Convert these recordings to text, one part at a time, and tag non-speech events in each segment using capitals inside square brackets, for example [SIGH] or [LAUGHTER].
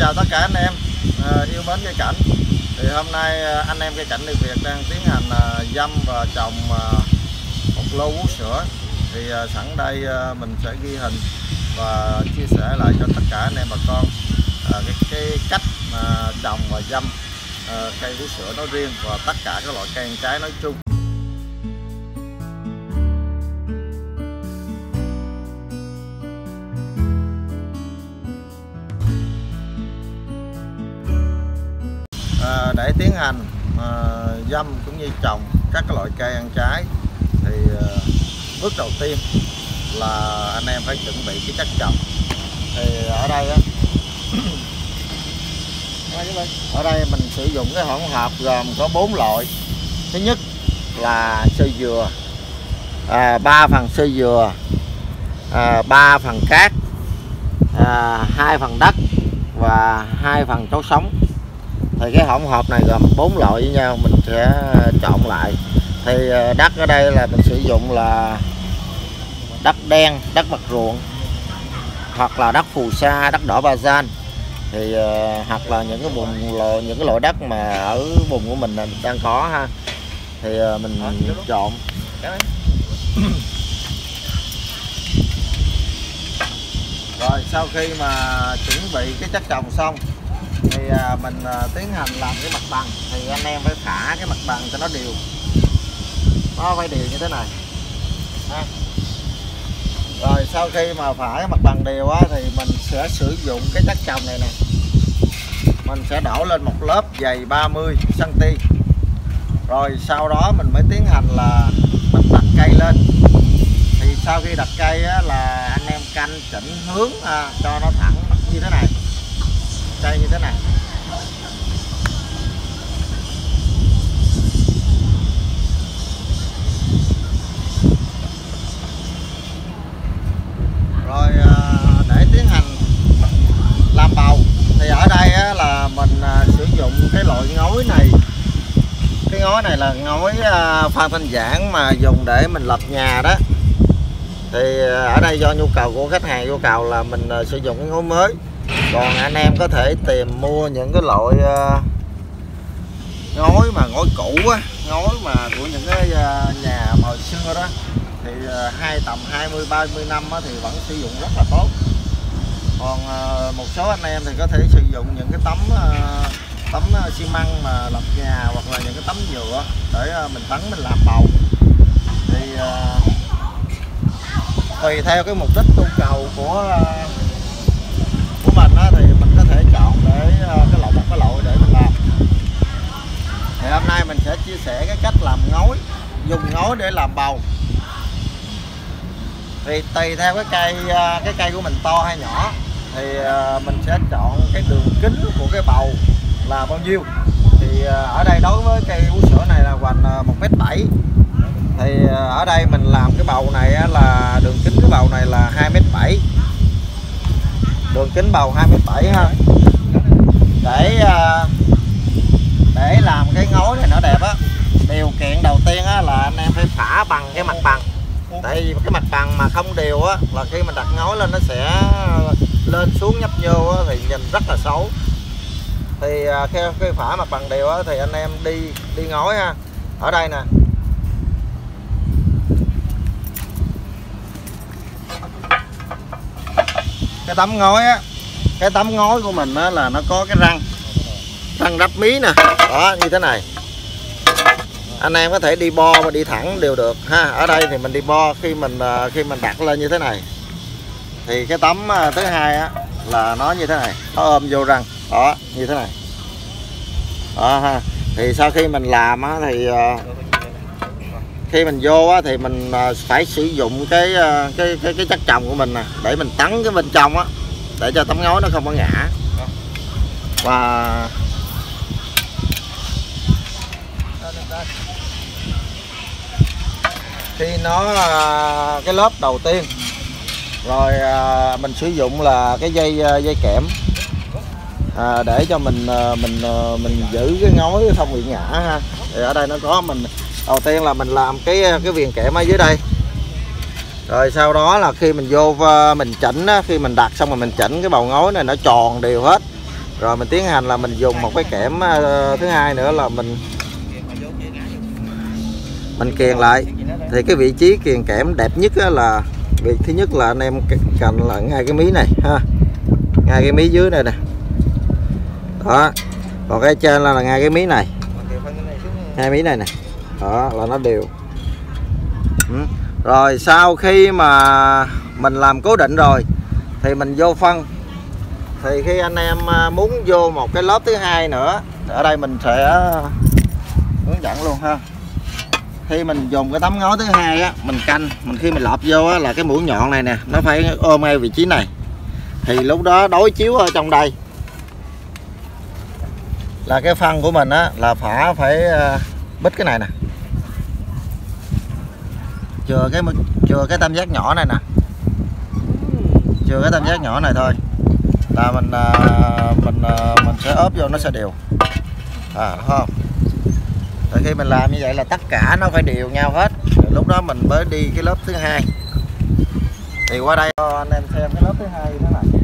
chào tất cả anh em à, yêu mến cây cảnh. Thì hôm nay à, anh em cây cảnh Điều Việt đang tiến hành à, dâm và trồng à, một lô vú sữa. Thì à, sẵn đây à, mình sẽ ghi hình và chia sẻ lại cho tất cả anh em bà con à, cái, cái cách mà trồng và dâm à, cây vú sữa nói riêng và tất cả các loại cây ăn trái nói chung. Để tiến hành à, dăm cũng như trồng các loại cây ăn trái thì à, bước đầu tiên là anh em phải chuẩn bị cái chất trồng thì ở đây á [COUGHS] ở đây mình sử dụng cái hỗn hợp gồm có bốn loại. Thứ nhất là sơ dừa à, 3 phần sơ dừa à, 3 phần cát à, 2 phần đất và hai phần chấu sống thì cái hỗn hợp này gồm bốn loại với nhau mình sẽ trộn lại. Thì à, đất ở đây là mình sử dụng là đất đen đất mặt ruộng hoặc là đất phù sa đất đỏ ba gian thì uh, hoặc là những cái vùng những cái loại đất mà ở vùng của mình đang có ha. Thì uh, mình chọn. Rồi sau khi mà chuẩn bị cái chất trồng xong thì à, mình à, tiến hành làm cái mặt bằng. Thì anh em phải thả cái mặt bằng cho nó đều. Nó phải đều như thế này. Ha. rồi sau khi mà phả cái mặt bằng đều á thì mình sẽ sử dụng cái chất trồng này nè. Mình sẽ đổ lên một lớp dày 30 cm rồi sau đó mình mới tiến hành là mình đặt cây lên. Thì sau khi đặt cây á, là anh em canh chỉnh hướng à, cho nó thẳng như thế này cây như thế này. Rồi à, để tiến hành làm bầu, thì ở đây là mình à, sử dụng cái loại ngói này. Cái ngói này là ngói à, phan thanh giảng mà dùng để mình lập nhà đó. Thì ở đây do nhu cầu của khách hàng yêu cầu là mình sử dụng cái ngói mới còn anh em có thể tìm mua những cái loại ờ, ngói mà ngói cũ á ngói mà của những cái ờ, nhà mà hồi xưa đó thì ờ, hai tầm 20 30 năm á, thì vẫn sử dụng rất là tốt. Còn một số anh em thì có thể sử dụng những cái tấm tấm xi măng mà lập nhà hoặc là những cái tấm nhựa để mình tấn mình làm bầu. Thì tùy theo cái mục đích nhu cầu của cái loại một cái loại để mình làm. Thì hôm nay mình sẽ chia sẻ cái cách làm ngói, dùng ngói để làm bầu. Thì tùy theo cái cây à, cái cây của mình to hay nhỏ, thì à, mình sẽ chọn cái đường kính của cái bầu là bao nhiêu. Thì à, ở đây đối với cây vú sữa này là hoành một mét bảy. Thì ở đây mình làm cái bầu này là, đường kính cái bầu này là hai mét bảy. Đường kính bầu 27 ha để ờ, để làm cái ngói này nó đẹp á. Điều kiện đầu tiên á, là anh em phải phả bằng cái mặt bằng. Tại vì cái mặt bằng mà không đều á là khi mình đặt ngói lên nó sẽ lên xuống nhấp nhô á, thì nhìn rất là xấu. Thì ờ, khi, khi phả mặt bằng đều á, thì anh em đi đi ngói ha. Ở đây nè. Cái tấm ngói á cái tấm ngói của mình á là nó có cái răng. Răng đắp mí nè. Đó như thế này. Anh em có thể đi bo và đi thẳng đều được ha. Ở đây thì mình đi bo khi mình à, khi mình đặt lên như thế này. Thì cái tấm à, thứ hai á là nó như thế này. Nó ôm vô răng. Đó như thế này. Đó ha. Thì sau khi mình làm á thì à, khi mình vô á, thì mình phải sử dụng cái cái cái, cái chất trồng của mình nè để mình tắn cái bên trong á để cho tấm ngói nó không có ngã. Và khi nó à, cái lớp đầu tiên rồi à, mình sử dụng là cái dây à, dây kẽm à, để cho mình mình mình giữ cái ngói không bị ngã ha. Thì ở đây nó có mình đầu tiên là mình làm cái cái viền kẽm ở dưới đây rồi sau đó là khi mình vô ờ, mình chỉnh á, khi mình đặt xong rồi mình chỉnh cái bầu ngói này nó tròn đều hết. Rồi mình tiến hành là mình dùng một cái kẽm ờ, thứ hai nữa là mình mình kiền lại. Thì cái vị trí kiền kẽm đẹp nhất là việc thứ nhất là anh em cành là ngay cái mí này ha. Ngay cái mí dưới này nè. Đó. Còn cái trên là, là ngay cái mí này. Hai mí này nè. Đó là nó đều rồi sau khi mà mình làm cố định rồi thì mình vô phân. Thì khi anh em à, muốn vô một cái lớp thứ hai nữa ở đây mình sẽ hướng dẫn luôn ha. Khi mình dùng cái tấm ngói thứ hai á mình canh. Mình khi mình lọt vô á, là cái mũi nhọn này nè nó phải ôm ngay vị trí này. Thì lúc đó đối chiếu ở trong đây. Là cái phân của mình á là phải phải bít cái này nè chừa cái chừa cái tam giác nhỏ này nè. Chừa cái tam giác nhỏ này thôi. Là mình à, mình à, mình sẽ ốp vô nó sẽ đều. À không? Rồi khi mình làm như vậy là tất cả nó phải đều nhau hết. Lúc đó mình mới đi cái lớp thứ hai. Thì qua đây cho anh em xem cái lớp thứ hai thế này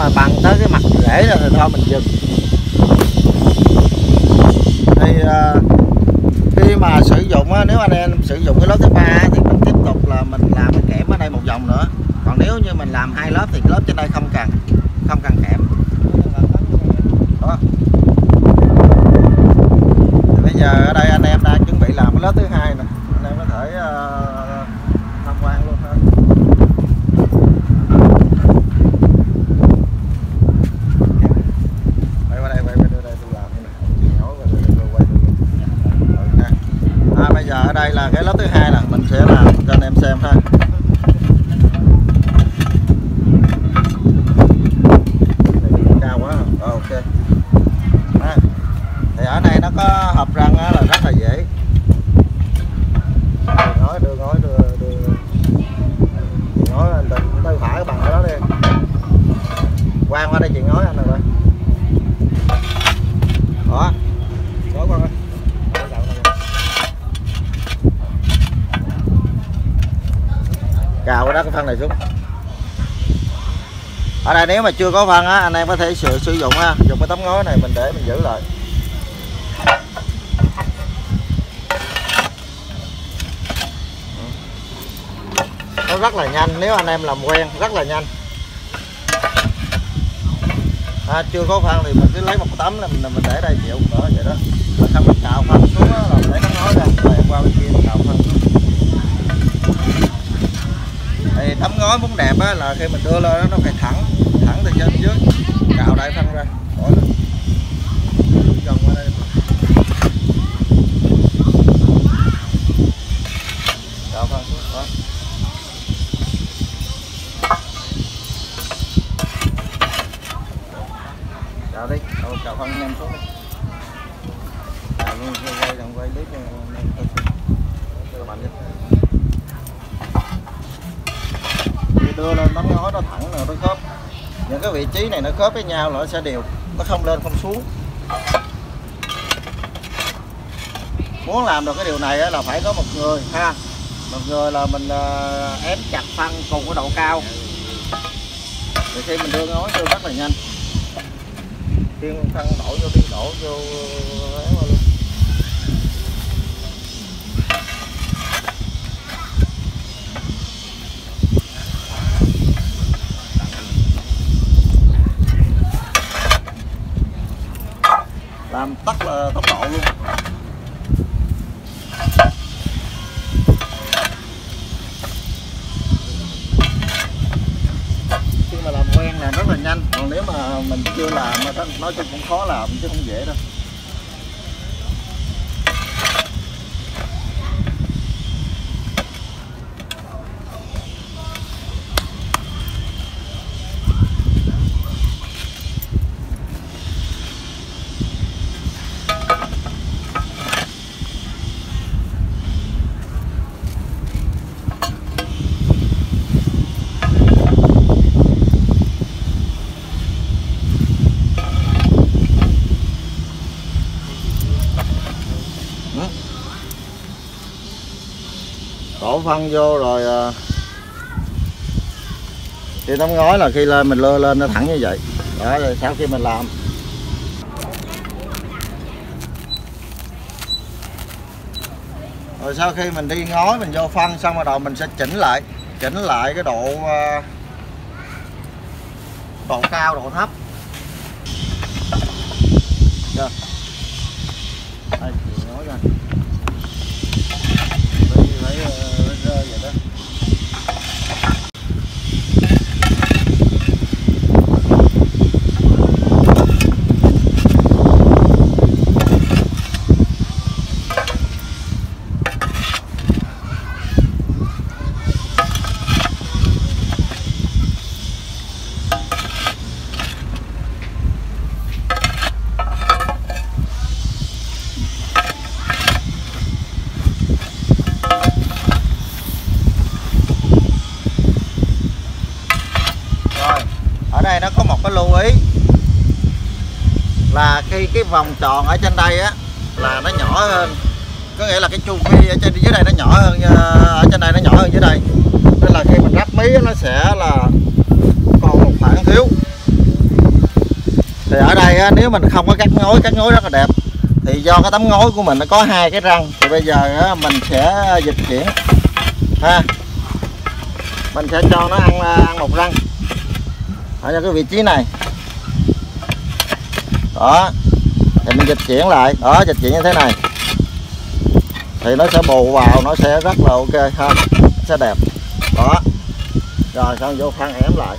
mà bằng tới cái mặt rễ rồi thì thôi mình dừng thì uh, khi mà sử dụng á, nếu anh em sử dụng cái lớp thứ ba thì mình tiếp tục là mình làm cái kẽm ở đây một vòng nữa. Còn nếu như mình làm hai lớp thì lớp trên đây không cần không cần kẽm. Đó. Bây giờ ở đây anh em đang chuẩn bị làm cái lớp thứ hai nè anh em có thể uh, tham quan luôn ha đây là cái lớp thứ hai nè mình sẽ làm cho anh em xem ha cao quá rồi ok à, thì ở đây nó có hộp răng là rất là dễ đường ngói đưa ngói đưa đưa ngói lên tay phải bằng cái đó đi quang qua đây chị ngói anh rồi đó ngói qua ơi cào cái đó cái phân này xuống này nếu mà chưa có phân á anh em có thể sử, sử dụng ha. Dùng cái tấm ngói này mình để mình giữ lại. Nó rất là nhanh nếu anh em làm quen rất là nhanh. À, chưa có phân thì mình cứ lấy một tấm là mình, mình để đây chịu đó vậy đó. Xong mình cào phân xuống đó, là để nó tấm ngói ra qua bên kia cào phân xuống. Thì tấm ngói muốn đẹp á, là khi mình đưa lên nó phải thẳng thẳng từ trên dưới. Cạo đại phân ra. Bỏ lên. Gần qua đây. Cạo phân xuống đó cạo đi. Cạo, cạo phân nhanh xuống đi. Cạo luôn quay quay quay clip cho mạnh nhất đưa lên tấm ngói nó thẳng là nó khớp những cái vị trí này nó khớp với nhau là nó sẽ đều, nó không lên, không xuống. Muốn làm được cái điều này là phải có một người, ha? Một người là mình ờ, ép chặt phân cùng cái độ cao. Thì khi mình đưa ngói vô rất là nhanh. Tiên phân đổ vô, tiên đổ vô. Tắt là tốc độ luôn. Khi mà làm quen là rất là nhanh. Còn nếu mà mình chưa làm mà nói chung cũng khó làm chứ không dễ đâu. Đổ phân vô rồi à, thì tấm ngói là khi lên mình lơ lên nó thẳng như vậy đó rồi sau khi mình làm rồi sau khi mình đi ngói mình vô phân xong rồi đầu mình sẽ chỉnh lại chỉnh lại cái độ à, độ cao độ thấp Được. Đây, nói ra. Phải, phải, à, uh, rơi vậy đó. rồi ở đây nó có một cái lưu ý là khi cái vòng tròn ở trên đây á là nó nhỏ hơn. Có nghĩa là cái chu vi ở trên dưới đây nó nhỏ hơn ờ, ở trên đây nó nhỏ hơn dưới đây. Nên là khi mình ráp mí nó sẽ là còn một khoảng thiếu. Thì ở đây á, nếu mình không có cắt ngối cắt ngối rất là đẹp. Thì do cái tấm ngối của mình nó có hai cái răng thì bây giờ á, mình sẽ dịch chuyển. Ha. Mình sẽ cho nó ăn ờ, ăn một răng. Ở cái vị trí này. Đó thì mình dịch chuyển lại. Đó, dịch chuyển như thế này. Thì nó sẽ bù vào, nó sẽ rất là ok ha sẽ đẹp. Đó. Rồi, xong vô khoan ém lại.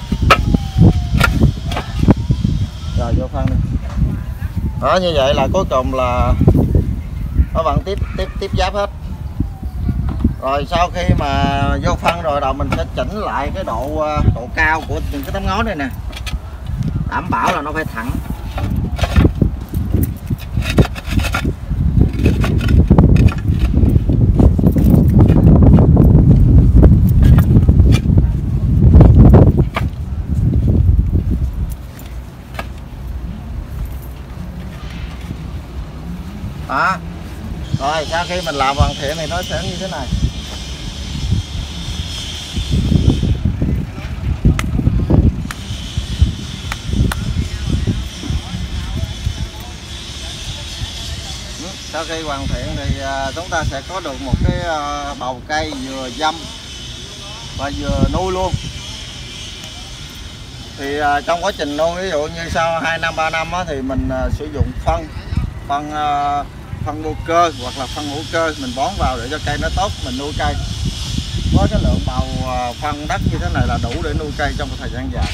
Rồi, vô phân đi. Đó, như vậy là cuối cùng là nó vẫn tiếp tiếp tiếp giáp hết. Rồi sau khi mà vô phân rồi đầu mình sẽ chỉnh lại cái độ à, độ cao của những cái tấm ngói này nè. Đảm bảo là nó phải thẳng đó rồi sau khi mình làm hoàn thiện thì nó sẽ như thế này. Ừ, sau khi hoàn thiện thì à, chúng ta sẽ có được một cái à, bầu cây vừa dâm và vừa nuôi luôn. Thì à, trong quá trình nuôi, ví dụ như sau 2 năm 3 năm thì mình sử dụng phân phân phân vô cơ hoặc là phân hữu cơ, mình bón vào để cho cây nó tốt, mình nuôi cây. Có cái lượng bào à, phân đất như thế này là đủ để nuôi cây trong một thời gian dài.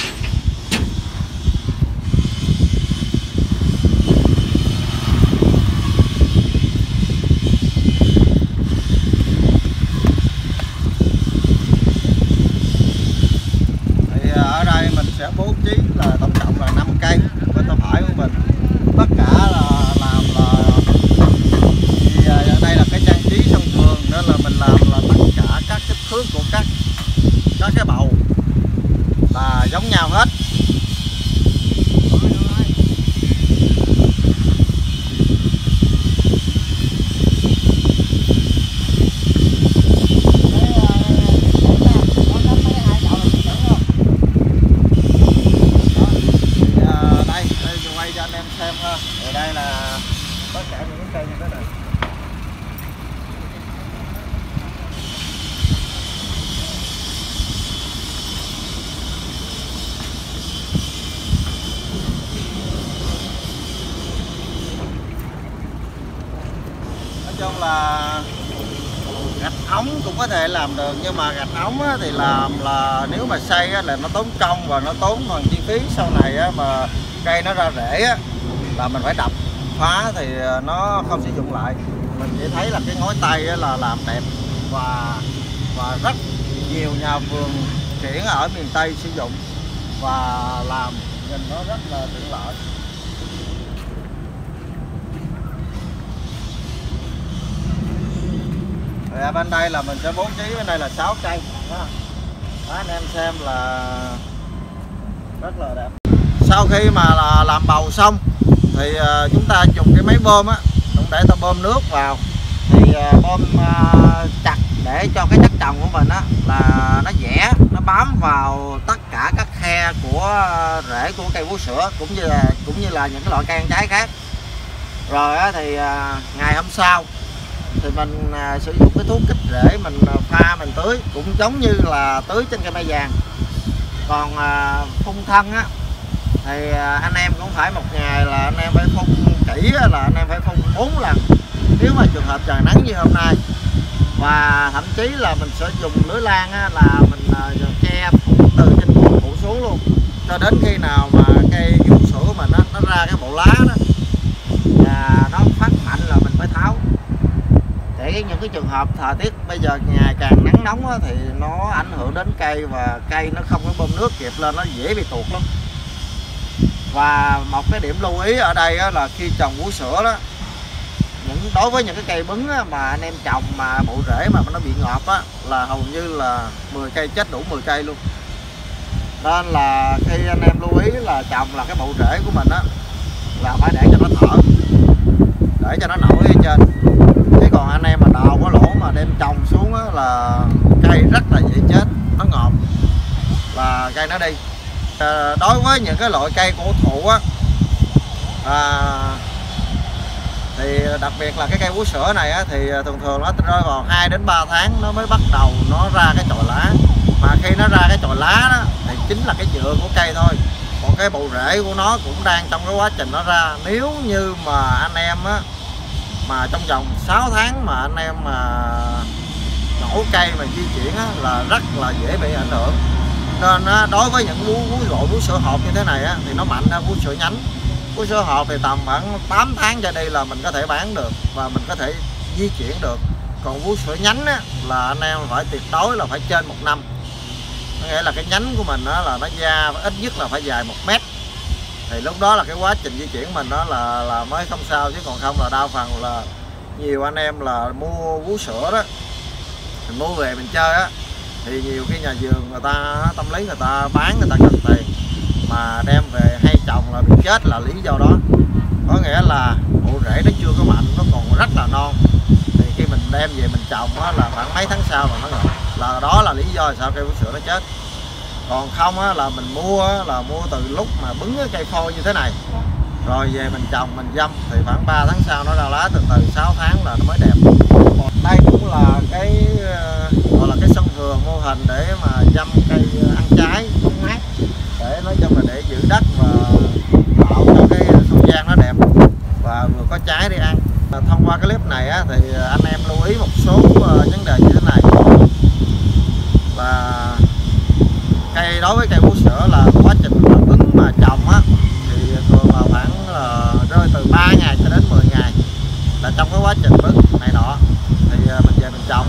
Thì à, ở đây mình sẽ bố trí là tổng cộng là 5 cây bên tay phải của mình. Tất cả là thì à, ở đây là cái trang trí sân vườn nên là mình làm là tất cả các kích thước của các các cái bầu là giống nhau hết Thì, à, đây đây tôi quay cho anh em xem ha ở đây là tất cả những cái cây như thế này là gạch ống cũng có thể làm được nhưng mà gạch ống á, thì làm là nếu mà xây á, là nó tốn công và nó tốn phần chi phí sau này á, mà cây nó ra rễ á, là mình phải đập phá thì ờ, nó không sử dụng lại. Mình chỉ thấy là cái ngói tay á, là làm đẹp và và rất nhiều nhà vườn triển ở miền Tây sử dụng và làm nhìn nó rất là tiện lợi. Rồi bên đây là mình sẽ bố trí bên đây là 6 cây. Đó. Đó, anh em xem là rất là đẹp. Sau khi mà là làm bầu xong thì ờ, chúng ta dùng cái máy bơm á cũng để ta bơm nước vào. Thì ờ, bơm ờ, chặt để cho cái chất trồng của mình á là nó dẻ nó bám vào tất cả các khe của rễ của cây vú sữa cũng như là cũng như là những cái loại cây ăn trái khác. Rồi á, thì ngày hôm sau thì mình à, sử dụng cái thuốc kích rễ mình à, pha mình tưới cũng giống như là tưới trên cây mai vàng. Còn à, phun thân á thì à, anh em cũng phải một ngày là anh em phải phun kỹ á, là anh em phải phun 4 lần. Nếu mà trường hợp trời nắng như hôm nay và thậm chí là mình sẽ dùng lưới lan á, là mình à, che từ trên phủ phủ xuống luôn. Cho đến khi nào mà cây vú sữa mà nó nó ra cái bộ lá đó và nó phát mạnh là mình phải tháo những cái trường hợp thời tiết bây giờ ngày càng nắng nóng á, thì nó ảnh hưởng đến cây và cây nó không có bơm nước kịp lên nó dễ bị tuột lắm. Và một cái điểm lưu ý ở đây á, là khi trồng vú sữa đó những đối với những cái cây bứng á, mà anh em trồng mà bộ rễ mà nó bị ngọt á là hầu như là 10 cây chết đủ 10 cây luôn. Nên là khi anh em lưu ý là trồng là cái bộ rễ của mình á là phải để cho nó thở để cho nó nổi ở trên anh em mà đào có lỗ mà đem trồng xuống á, là cây rất là dễ chết nó ngọt. Và cây nó đi. À, đối với những cái loại cây cổ thụ á à, thì đặc biệt là cái cây vú sữa này á, thì thường thường nó rơi vào 2 đến 3 tháng nó mới bắt đầu nó ra cái chồi lá. Mà khi nó ra cái chồi lá đó thì chính là cái dựa của cây thôi. Còn cái bộ rễ của nó cũng đang trong cái quá trình nó ra. Nếu như mà anh em á mà trong vòng 6 tháng mà anh em mà nhổ cây mà di chuyển á, là rất là dễ bị ảnh hưởng. Nên á, đối với những vú vú loại vú sữa hộp như thế này á, thì nó mạnh ra vú sữa nhánh. Vú sữa hộp thì tầm khoảng 8 tháng cho đi là mình có thể bán được và mình có thể di chuyển được. Còn vú sữa nhánh á, là anh em phải tuyệt đối là phải trên một năm. Nghĩa là cái nhánh của mình á, là nó ra ít nhất là phải dài một mét thì lúc đó là cái quá trình di chuyển mình đó là là mới không sao chứ còn không là đa phần là nhiều anh em là mua vú sữa đó. Mình mua về mình chơi á thì nhiều cái nhà vườn người ta tâm lý người ta bán người ta cần tiền mà đem về hay trồng là bị chết là lý do đó. Có nghĩa là bộ rễ nó chưa có mạnh nó còn rất là non. Thì khi mình đem về mình trồng á, là khoảng mấy tháng sau là nó là đó là lý do sao cây vú sữa nó chết còn không á, là mình mua á, là mua từ lúc mà bứng cái cây phôi như thế này. Rồi về mình trồng mình dâm thì khoảng 3 tháng sau nó ra lá từ từ 6 tháng là nó mới đẹp. Đây cũng là cái ờ, gọi là cái sân vườn mô hình để mà dâm cây ăn trái bóng mát để nói chung là để giữ đất và tạo cho cái không gian nó đẹp và vừa có trái để ăn. Thông qua cái clip này á, thì anh em lưu ý một số ờ, vấn đề như thế này. Và cây đối với cây vú sữa là quá trình mà ứng mà trồng á, thì thường là khoảng là rơi từ 3 ngày cho đến 10 ngày là trong cái quá trình bứng này nọ. Thì à, mình về mình trồng.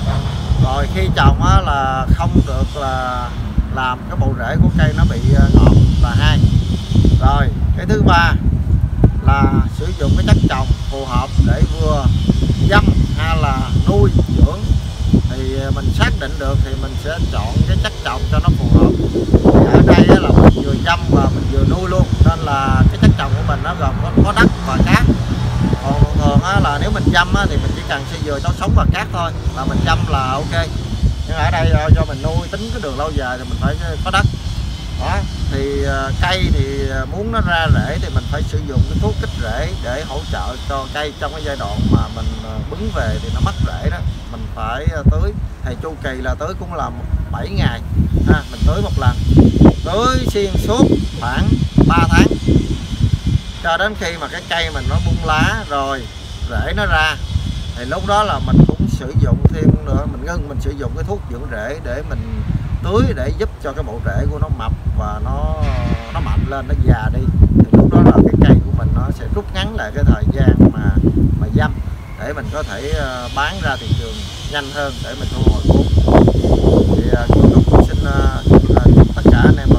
Rồi khi trồng á là không được là làm cái bộ rễ của cây nó bị à, ngọt là hai. Rồi, cái thứ ba là sử dụng cái chất trồng phù hợp để vừa dâm hay là nuôi mình xác định được thì mình sẽ chọn cái chất trồng cho nó phù hợp. Thì ở đây là mình vừa chăm và mình vừa nuôi luôn nên là cái chất trồng của mình nó gồm có, có đất và cát. Còn thường á, là nếu mình chăm á, thì mình chỉ cần xây dừa cho sống và cát thôi là mình chăm là ok. Nhưng ở đây ờ, do mình nuôi tính cái đường lâu dài thì mình phải ờ, có đất. Đó thì ờ, cây thì muốn nó ra rễ thì mình phải sử dụng cái thuốc kích rễ để hỗ trợ cho cây trong cái giai đoạn mà mình bứng về thì nó mất rễ đó. Mình phải tưới thì chu kỳ là tưới cũng là 7 ngày. Ha, mình tưới một lần. Tưới xuyên suốt khoảng 3 tháng. Cho đến khi mà cái cây mình nó bung lá rồi rễ nó ra thì lúc đó là mình cũng sử dụng thêm nữa. Mình ngưng mình sử dụng cái thuốc dưỡng rễ để mình tưới để giúp cho cái bộ rễ của nó mập và nó nó mạnh lên nó già đi. Thì lúc đó là cái cây của mình nó sẽ rút ngắn lại cái thời gian mà mà dâm để mình có thể ờ, bán ra thị trường nhanh hơn để mình thu hồi vốn. Thì ờ, chúng tôi cũng xin ờ, chúc tất cả anh em